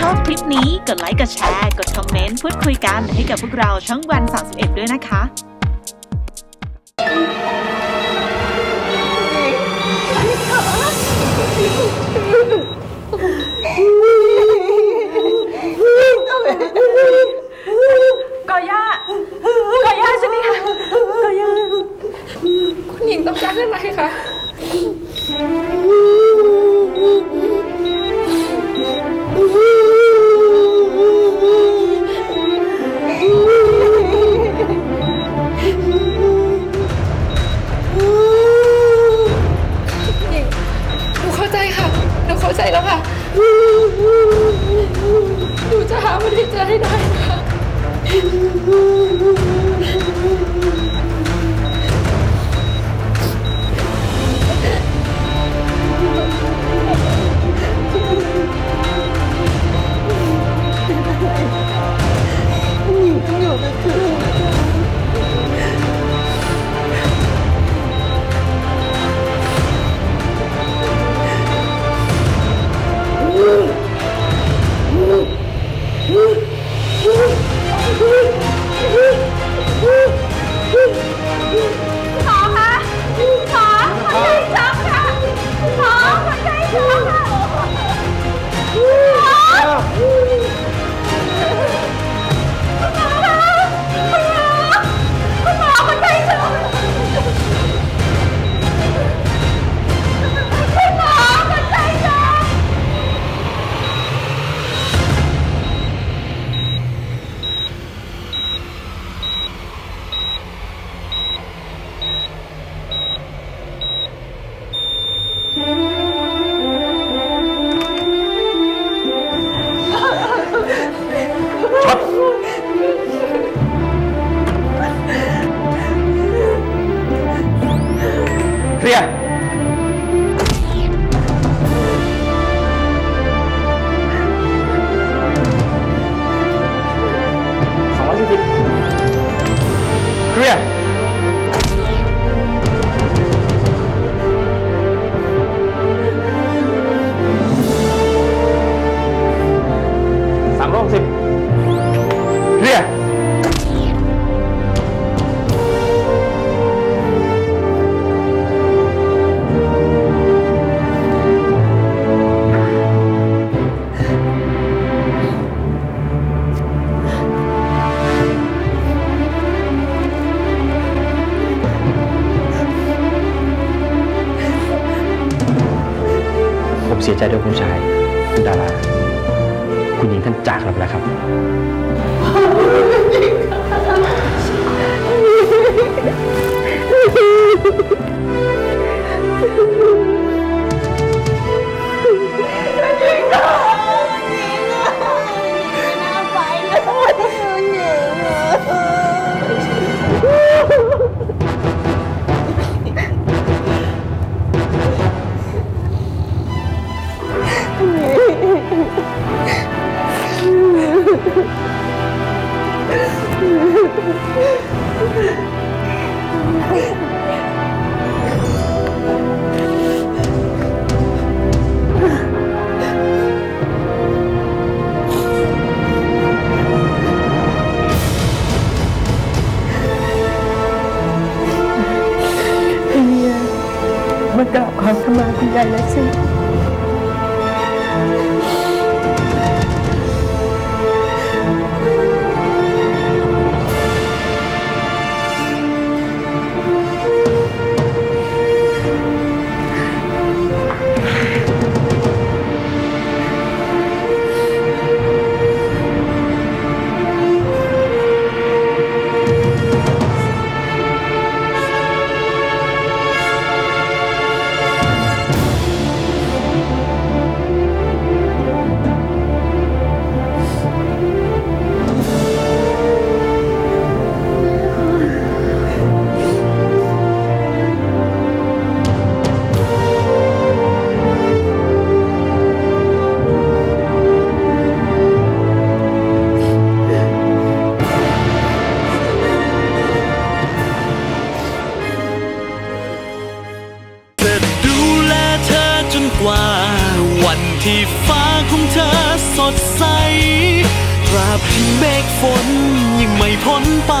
ชอบคลิปนี้กดไลค์กดแชร์ กดคอมเมนต์พูดคุยกันให้กับพวกเราช่องวัน 31 ด้วยนะคะ แล้วค่ะหนูจะหาวันให้เจอให้ได้ เผมเสียใจด้วยคุณชายคุณดารา คุณหญิงท่านจากเราไปแล้วครับาก ที่ฟ้าของเธอสดใสตราบที่เมฆฝนยังไม่พ้นไป